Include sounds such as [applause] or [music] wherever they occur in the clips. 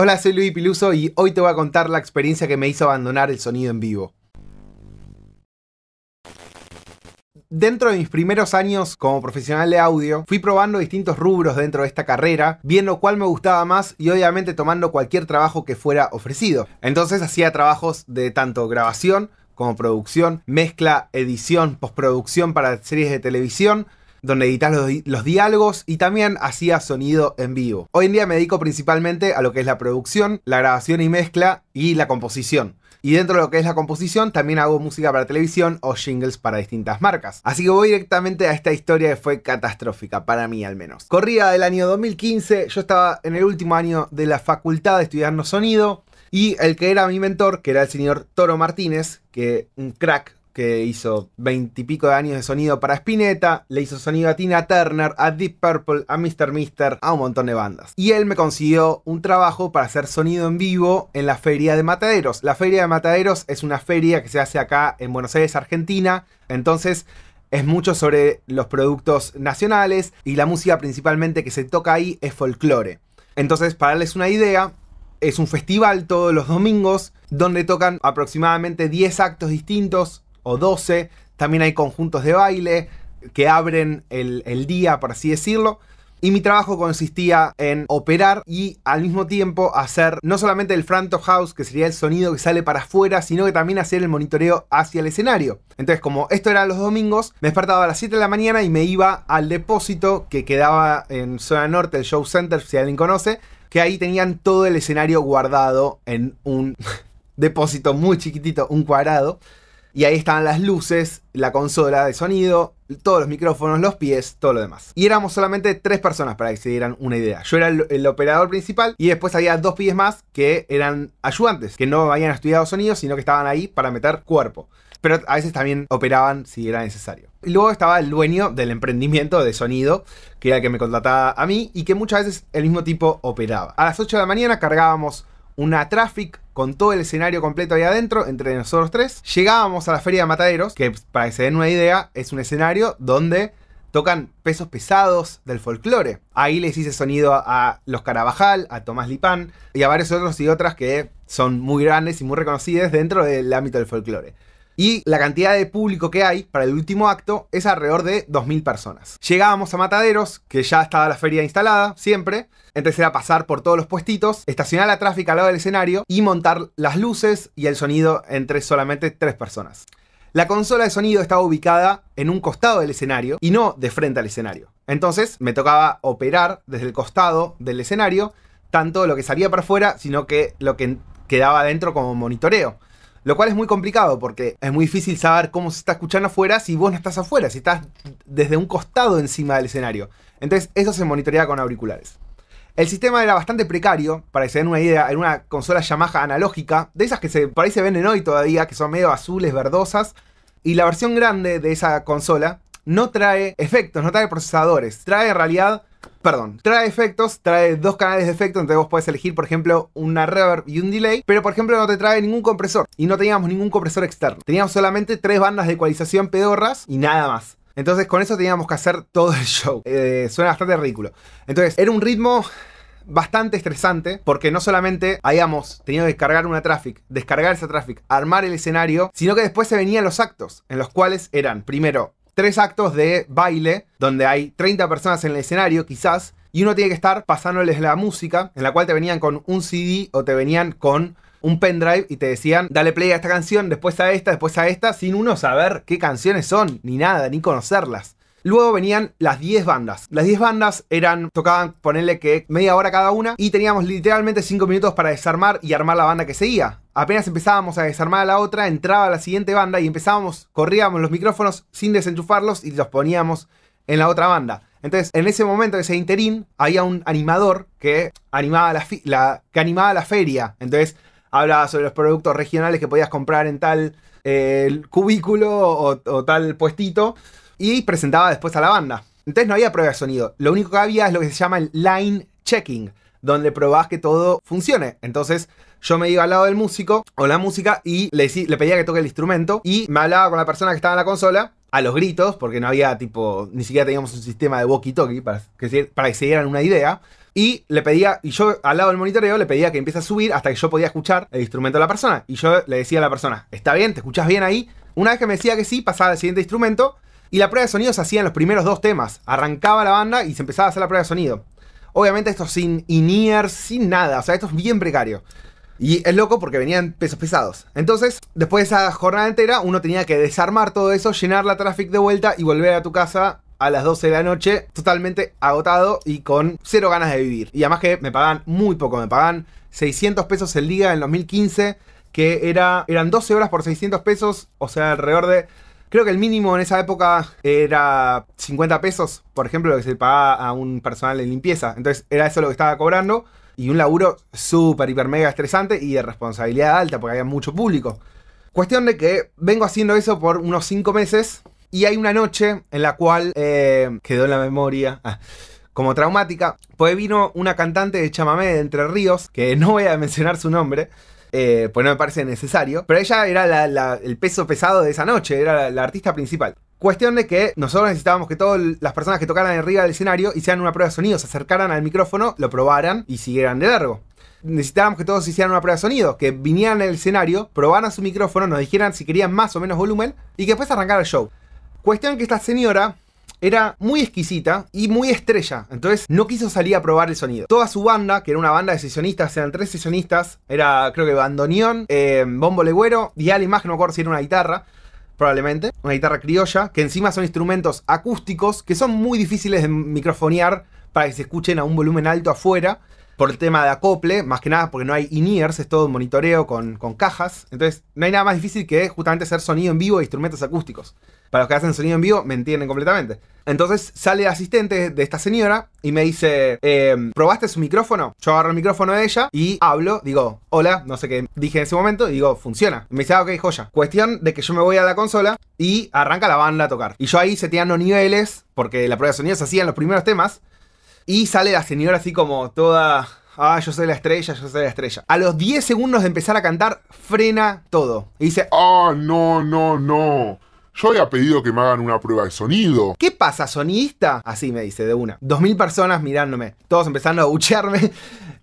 Hola, soy Luis Piluso y hoy te voy a contar la experiencia que me hizo abandonar el sonido en vivo. Dentro de mis primeros años como profesional de audio, fui probando distintos rubros dentro de esta carrera, viendo cuál me gustaba más y obviamente tomando cualquier trabajo que fuera ofrecido. Entonces hacía trabajos de tanto grabación como producción, mezcla, edición, postproducción para series de televisión, donde editas los, diálogos y también hacía sonido en vivo. Hoy en día me dedico principalmente a lo que es la producción, la grabación y mezcla y la composición. Y dentro de lo que es la composición, también hago música para televisión o jingles para distintas marcas. Así que voy directamente a esta historia que fue catastrófica, para mí al menos. Corría del año 2015, yo estaba en el último año de la facultad estudiando sonido. Y el que era mi mentor, que era el señor Toro Martínez, que un crack que hizo veintipico de años de sonido para Spinetta, le hizo sonido a Tina Turner, a Deep Purple, a Mr. Mister, a un montón de bandas. Y él me consiguió un trabajo para hacer sonido en vivo en la Feria de Mataderos. La Feria de Mataderos es una feria que se hace acá en Buenos Aires, Argentina. Entonces es mucho sobre los productos nacionales y la música principalmente que se toca ahí es folclore. Entonces, para darles una idea, es un festival todos los domingos donde tocan aproximadamente 10 actos distintos o 12. También hay conjuntos de baile que abren el, día, por así decirlo. Y mi trabajo consistía en operar y al mismo tiempo hacer no solamente el front of house, que sería el sonido que sale para afuera, sino que también hacer el monitoreo hacia el escenario. Entonces, como esto era los domingos, me despertaba a las 7 de la mañana y me iba al depósito que quedaba en zona norte, el Show Center, si alguien conoce, que ahí tenían todo el escenario guardado en un [laughs] depósito muy chiquitito, un cuadrado. Y ahí estaban las luces, la consola de sonido, todos los micrófonos, los pies, todo lo demás. Y éramos solamente tres personas para que se dieran una idea. Yo era el, operador principal y después había dos pies más que eran ayudantes, que no habían estudiado sonido, sino que estaban ahí para meter cuerpo. Pero a veces también operaban si era necesario. Y luego estaba el dueño del emprendimiento de sonido, que era el que me contrataba a mí y que muchas veces el mismo tipo operaba. A las 8 de la mañana cargábamos una traffic con todo el escenario completo ahí adentro, entre nosotros tres. Llegábamos a la Feria de Mataderos, que para que se den una idea, es un escenario donde tocan pesos pesados del folclore. Ahí les hice sonido a Los Carabajal, a Tomás Lipán y a varios otros y otras que son muy grandes y muy reconocidas dentro del ámbito del folclore. Y la cantidad de público que hay para el último acto es alrededor de 2.000 personas. Llegábamos a Mataderos, que ya estaba la feria instalada, siempre. Entonces era pasar por todos los puestitos, estacionar la tráfico al lado del escenario y montar las luces y el sonido entre solamente tres personas. La consola de sonido estaba ubicada en un costado del escenario y no de frente al escenario. Entonces me tocaba operar desde el costado del escenario tanto lo que salía para afuera, sino que lo que quedaba adentro como monitoreo. Lo cual es muy complicado porque es muy difícil saber cómo se está escuchando afuera si vos no estás afuera, si estás desde un costado encima del escenario. Entonces eso se monitorea con auriculares. El sistema era bastante precario, para que se den una idea, era una consola Yamaha analógica, de esas que se, por ahí se venden hoy todavía, que son medio azules, verdosas. Y la versión grande de esa consola no trae efectos, no trae procesadores. Trae en realidad Perdón, trae efectos, trae dos canales de efectos, entonces vos puedes elegir, por ejemplo, una reverb y un delay, pero por ejemplo no te trae ningún compresor y no teníamos ningún compresor externo. Teníamos solamente tres bandas de ecualización pedorras y nada más. Entonces con eso teníamos que hacer todo el show. [laughs] Eh, suena bastante ridículo. Entonces era un ritmo bastante estresante porque no solamente habíamos tenido que descargar una traffic, descargar esa traffic, armar el escenario, sino que después se venían los actos en los cuales eran primero tres actos de baile, donde hay 30 personas en el escenario, quizás, y uno tiene que estar pasándoles la música, en la cual te venían con un CD o te venían con un pendrive y te decían, dale play a esta canción, después a esta, después a esta, sin uno saber qué canciones son, ni nada, ni conocerlas. Luego venían las 10 bandas. Las 10 bandas eran, tocaban ponerle que media hora cada una y teníamos literalmente 5 minutos para desarmar y armar la banda que seguía. Apenas empezábamos a desarmar a la otra, entraba la siguiente banda y empezábamos, corríamos los micrófonos sin desenchufarlos y los poníamos en la otra banda. Entonces, en ese momento, ese interín, había un animador que animaba la, que animaba la feria. Entonces, hablaba sobre los productos regionales que podías comprar en tal eh, cubículo o, o tal puestito y presentaba después a la banda. Entonces no había prueba de sonido. Lo único que había es lo que se llama el line checking, donde probás que todo funcione. Entonces yo me iba al lado del músico o la música y le, pedía que toque el instrumento y me hablaba con la persona que estaba en la consola a los gritos, porque no había tipo, ni siquiera teníamos un sistema de walkie-talkie para que, para que se dieran una idea. Y le pedía, y yo al lado del monitoreo le pedía que empiece a subir hasta que yo podía escuchar el instrumento de la persona. Y yo le decía a la persona, ¿está bien? ¿Te escuchas bien ahí? Una vez que me decía que sí, pasaba al siguiente instrumento. Y la prueba de sonido se hacía en los primeros dos temas. Arrancaba la banda y se empezaba a hacer la prueba de sonido. Obviamente esto sin in sin nada. O sea, esto es bien precario. Y es loco porque venían pesos pesados. Entonces, después de esa jornada entera, uno tenía que desarmar todo eso, llenar la traffic de vuelta y volver a tu casa a las 12 de la noche, totalmente agotado y con cero ganas de vivir. Y además que me pagan muy poco, me pagan 600 pesos el día en 2015, que era, eran 12 horas por 600 pesos, o sea, alrededor de... Creo que el mínimo en esa época era 50 pesos, por ejemplo, lo que se pagaba a un personal de limpieza. Entonces era eso lo que estaba cobrando y un laburo súper, hiper, mega estresante y de responsabilidad alta porque había mucho público. Cuestión de que vengo haciendo eso por unos 5 meses y hay una noche en la cual eh, quedó en la memoria. Ah, como traumática, pues vino una cantante de chamamé de Entre Ríos, que no voy a mencionar su nombre, eh, pues no me parece necesario, pero ella era el peso pesado de esa noche, era la artista principal. Cuestión de que nosotros necesitábamos que todas las personas que tocaran arriba del escenario hicieran una prueba de sonido, se acercaran al micrófono, lo probaran y siguieran de largo. Necesitábamos que todos hicieran una prueba de sonido, que vinieran al escenario, probaran su micrófono, nos dijeran si querían más o menos volumen y que después arrancara el show. Cuestión que esta señora era muy exquisita y muy estrella. Entonces no quiso salir a probar el sonido. Toda su banda, que era una banda de sesionistas, eran tres sesionistas. Era creo que bandoneón, eh, bombo legüero y alguien más que no me acuerdo si era una guitarra probablemente, una guitarra criolla, que encima son instrumentos acústicos que son muy difíciles de microfonear para que se escuchen a un volumen alto afuera, por el tema de acople, más que nada porque no hay in-ears, es todo un monitoreo con, con cajas, entonces no hay nada más difícil que justamente hacer sonido en vivo de instrumentos acústicos. Para los que hacen sonido en vivo, me entienden completamente. Entonces sale el asistente de esta señora y me dice, em, ¿probaste su micrófono? Yo agarro el micrófono de ella y hablo, digo, hola, no sé qué dije en ese momento, y digo, funciona. me dice, ah, ok, joya. Cuestión de que yo me voy a la consola y arranca la banda a tocar. Y yo ahí seteando niveles, porque la prueba de sonido se hacía en los primeros temas. Y sale la señora así como toda ah, yo soy la estrella, yo soy la estrella. A los 10 segundos de empezar a cantar, frena todo. Y dice, ah, no, no, no. Yo había pedido que me hagan una prueba de sonido. ¿Qué pasa, sonista? Así me dice de una. Dos mil personas mirándome, todos empezando a buchearme. [laughs]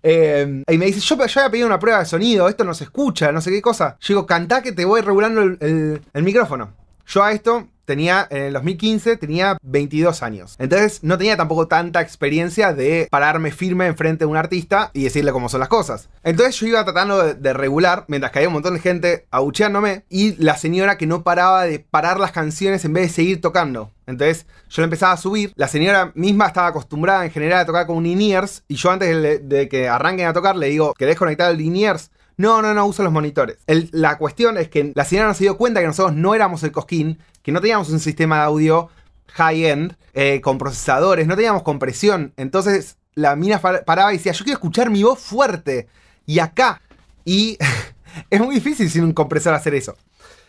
Eh, y me dice, yo, yo, había pedido una prueba de sonido, esto no se escucha, no sé qué cosa. Yo digo, cantá que te voy regulando el micrófono. Yo a esto tenía, en el 2015, tenía 22 años. Entonces no tenía tampoco tanta experiencia de pararme firme enfrente de un artista y decirle cómo son las cosas. Entonces yo iba tratando de, regular, mientras había un montón de gente abucheándome y la señora que no paraba de parar las canciones en vez de seguir tocando. Entonces yo le empezaba a subir. La señora misma estaba acostumbrada en general a tocar con un in-ears. Y yo antes de, que arranquen a tocar le digo, ¿querés conectar el in-ears? No, no, no uso los monitores. la cuestión es que la señora no se dio cuenta que nosotros no éramos el cosquín, que no teníamos un sistema de audio high-end eh, con procesadores, no teníamos compresión. Entonces la mina paraba y decía, yo quiero escuchar mi voz fuerte. Y acá. Y [laughs] es muy difícil sin un compresor hacer eso.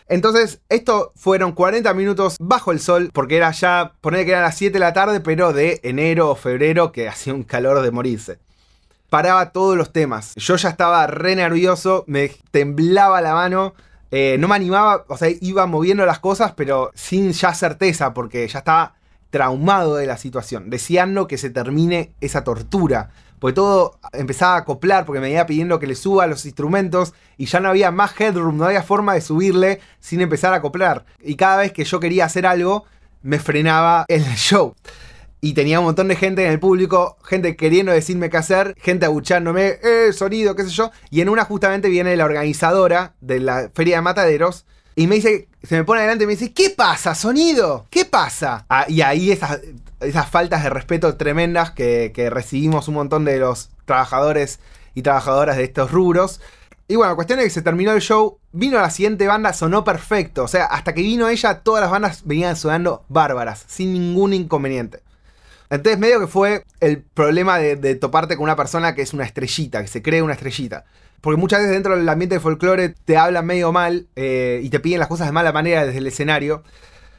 Entonces, esto fueron 40 minutos bajo el sol, porque era ya, poner que eran las 7 de la tarde, pero de enero o febrero, que hacía un calor de morirse paraba todos los temas. Yo ya estaba re nervioso, me temblaba la mano. Eh, no me animaba, o sea, iba moviendo las cosas, pero sin ya certeza, porque ya estaba traumado de la situación, deseando que se termine esa tortura. Porque todo empezaba a acoplar, porque me iba pidiendo que le suba los instrumentos y ya no había más headroom, no había forma de subirle sin empezar a acoplar. Y cada vez que yo quería hacer algo, me frenaba el [laughs] show y tenía un montón de gente en el público, gente queriendo decirme qué hacer, gente abuchándome, eh, sonido, qué sé yo. Y en una justamente viene la organizadora de la feria de mataderos y me dice, se me pone adelante y me dice, ¿qué pasa, sonido? ¿Qué pasa? Ah, y ahí esas, esas faltas de respeto tremendas que, recibimos un montón de los trabajadores y trabajadoras de estos rubros. Y bueno, cuestión es que se terminó el show, vino la siguiente banda, sonó perfecto. O sea, hasta que vino ella, todas las bandas venían sonando bárbaras, sin ningún inconveniente. Entonces medio que fue el problema de, toparte con una persona que es una estrellita, que se cree una estrellita. Porque muchas veces dentro del ambiente de folclore te hablan medio mal eh, y te piden las cosas de mala manera desde el escenario.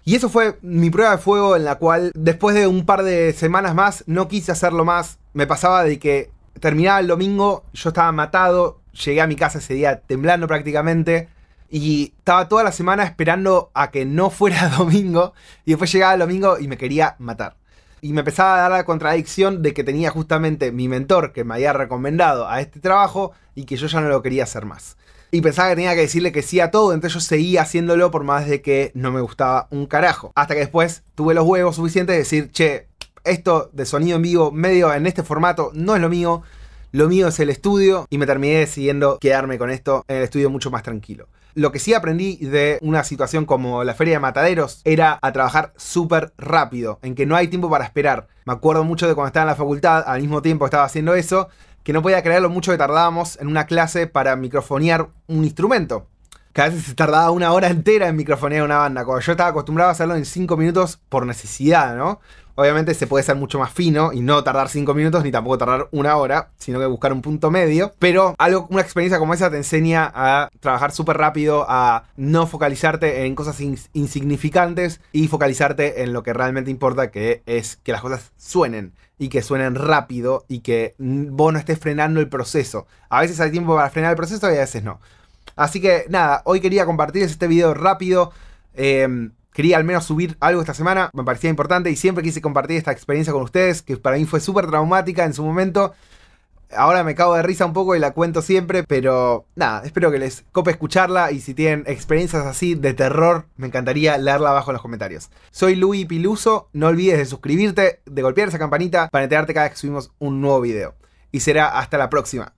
Y eso fue mi prueba de fuego en la cual después de un par de semanas más no quise hacerlo más. Me pasaba de que terminaba el domingo, yo estaba matado, llegué a mi casa ese día temblando prácticamente. Y estaba toda la semana esperando a que no fuera [laughs] domingo. Y después llegaba el domingo y me quería matar. Y me empezaba a dar la contradicción de que tenía justamente mi mentor que me había recomendado a este trabajo y que yo ya no lo quería hacer más. Y pensaba que tenía que decirle que sí a todo, entonces yo seguía haciéndolo por más de que no me gustaba un carajo. Hasta que después tuve los huevos suficientes de decir, che, esto de sonido en vivo, medio en este formato, no es lo mío. Lo mío es el estudio y me terminé decidiendo quedarme con esto en el estudio mucho más tranquilo. Lo que sí aprendí de una situación como la feria de mataderos era a trabajar súper rápido, en que no hay tiempo para esperar. Me acuerdo mucho de cuando estaba en la facultad, al mismo tiempo estaba haciendo eso, que no podía creer lo mucho que tardábamos en una clase para microfonear un instrumento. Que a veces se tardaba una hora entera en microfonear una banda, cuando yo estaba acostumbrado a hacerlo en 5 minutos por necesidad, ¿no? Obviamente se puede ser mucho más fino y no tardar 5 minutos ni tampoco tardar una hora, sino que buscar un punto medio. Pero algo, una experiencia como esa te enseña a trabajar súper rápido, a no focalizarte en cosas insignificantes y focalizarte en lo que realmente importa, que es que las cosas suenen y que suenen rápido y que vos no estés frenando el proceso. A veces hay tiempo para frenar el proceso y a veces no. Así que nada, hoy quería compartirles este video rápido. Eh, quería al menos subir algo esta semana, me parecía importante y siempre quise compartir esta experiencia con ustedes, que para mí fue súper traumática en su momento. Ahora me cago de risa un poco y la cuento siempre, pero nada, espero que les cope escucharla y si tienen experiencias así de terror, me encantaría leerla abajo en los comentarios. Soy Luis Piluso, no olvides de suscribirte, de golpear esa campanita para enterarte cada vez que subimos un nuevo video. Y será hasta la próxima.